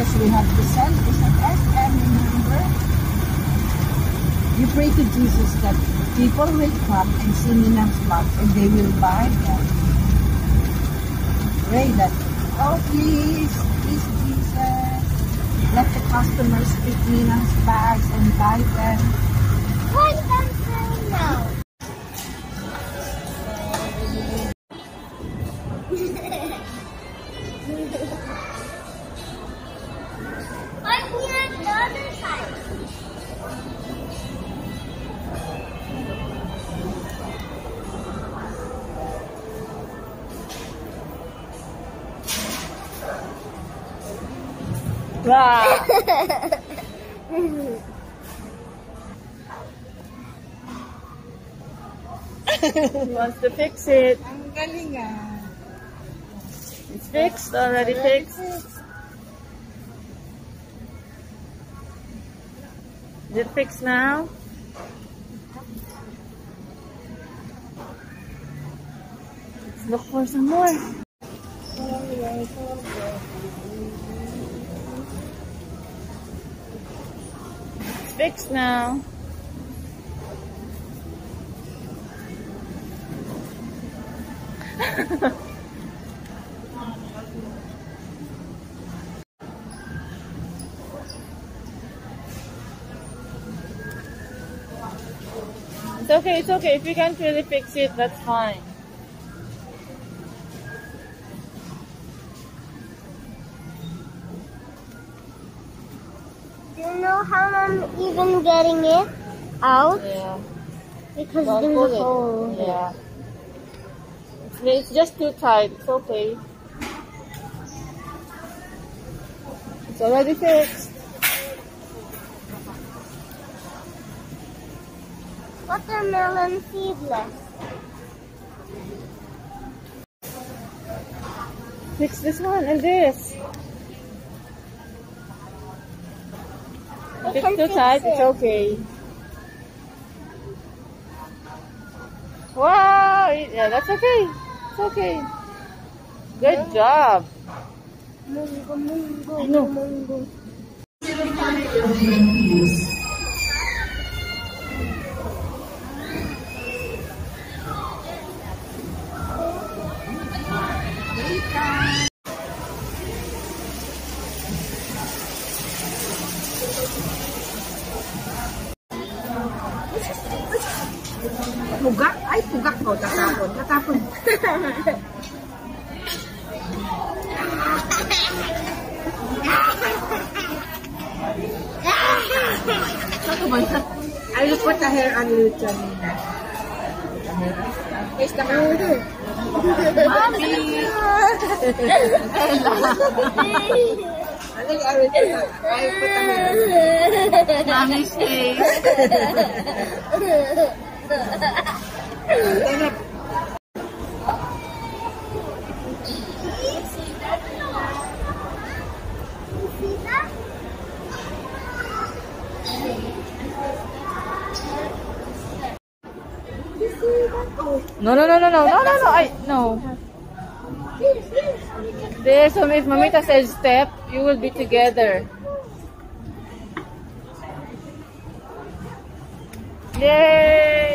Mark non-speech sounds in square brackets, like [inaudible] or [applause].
Because we have to send this at SM, remember? You pray to Jesus that people will come and see Minang's mug and they will buy them. Pray that, oh please, please Jesus, let the customers pick Minang's bags and buy them. Wow! wants to fix it. Ang galing ah. It's fixed, already fixed. Is it fixed now? Let's look for some more. Fixed now. [laughs] It's okay, it's okay. If you can't really fix it, that's fine. Do you know how I'm even getting it out? Yeah. Because Don't there's pull a it. hole. Yeah. It's, it's just too tight. It's okay. It's already fixed. Watermelon seedless. Fix this one and this. If it's too tight, it's okay. Wow! Yeah, that's okay. It's okay. Good job. Mungo, mungo, I know. mungo. Pugak? Ay, pugak ko. Tatapon. Tatapon. I will put the hair on Lucha Nina. Taste the hair. Mommy! I face. No, no, no, no, no, no, no, no. I, no. There, so if Mamita says step, you will be together. Yay!